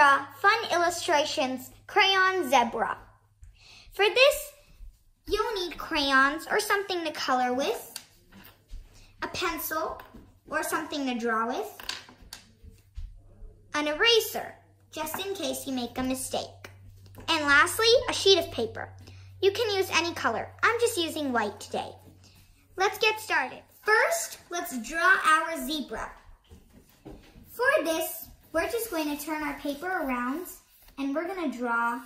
Fun Illustrations Crayon Zebra. For this, you'll need crayons or something to color with, a pencil or something to draw with, an eraser, just in case you make a mistake. And lastly, a sheet of paper. You can use any color. I'm just using white today. Let's get started. First, let's draw our zebra. For this, we're just going to turn our paper around and we're going to draw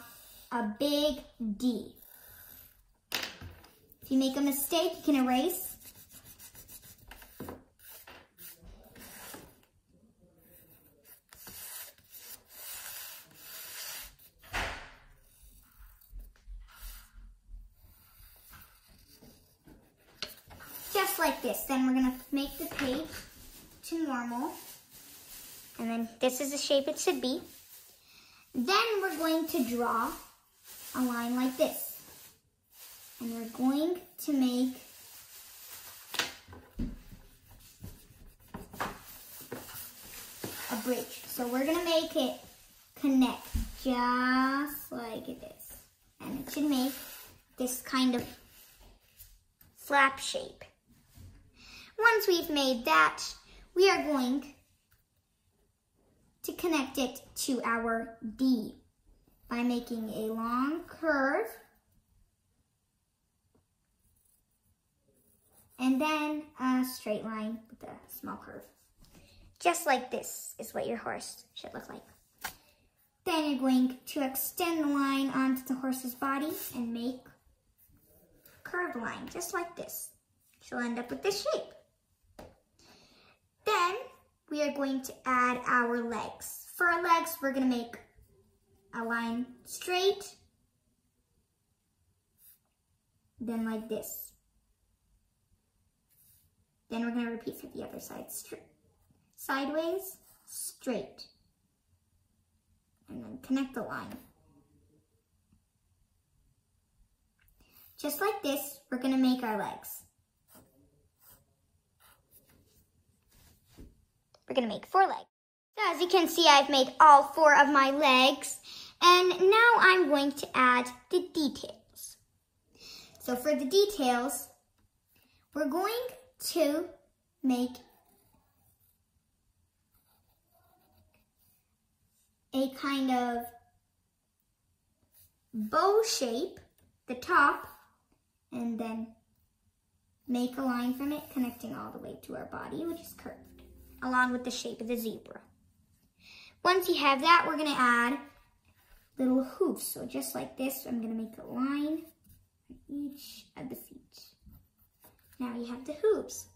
a big D. If you make a mistake, you can erase. Just like this. Then we're going to make the page to normal. And then this is the shape it should be. Then we're going to draw a line like this. And we're going to make a bridge. So we're going to make it connect just like this. And it should make this kind of flap shape. Once we've made that, we are going to connect it to our D by making a long curve and then a straight line with a small curve. Just like this is what your horse should look like. Then you're going to extend the line onto the horse's body and make a curved line, just like this. She'll end up with this shape. We are going to add our legs. For our legs, we're going to make a line straight, then like this. Then we're going to repeat for the other side. Straight, sideways, straight. And then connect the line. Just like this, we're going to make our legs. We're gonna make four legs. So as you can see, I've made all four of my legs. And now I'm going to add the details. So for the details, we're going to make a kind of bow shape, the top, and then make a line from it connecting all the way to our body, which is curved along with the shape of the zebra. Once you have that, we're gonna add little hoops. So just like this, I'm gonna make a line on each of the feet. Now you have the hoops.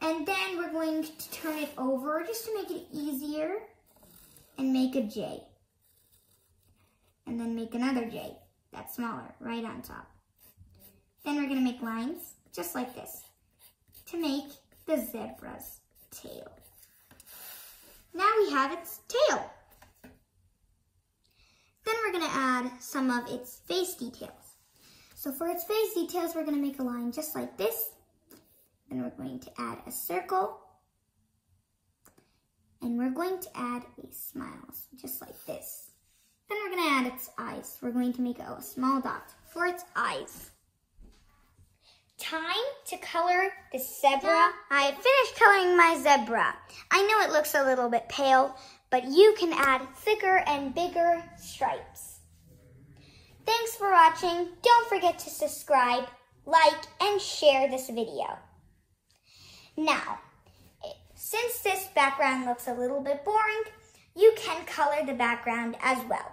And then we're going to turn it over just to make it easier and make a J. And then make another J that's smaller right on top. Then we're gonna make lines just like this to make the zebras tail. Now we have its tail. Then we're going to add some of its face details. So for its face details, we're going to make a line just like this. Then we're going to add a circle. And we're going to add a smile, just like this. Then we're going to add its eyes. We're going to make a small dot for its eyes. Time to color the zebra. I finished coloring my zebra. I know it looks a little bit pale, but you can add thicker and bigger stripes. Thanks for watching. Don't forget to subscribe, like, and share this video. Now, since this background looks a little bit boring, you can color the background as well.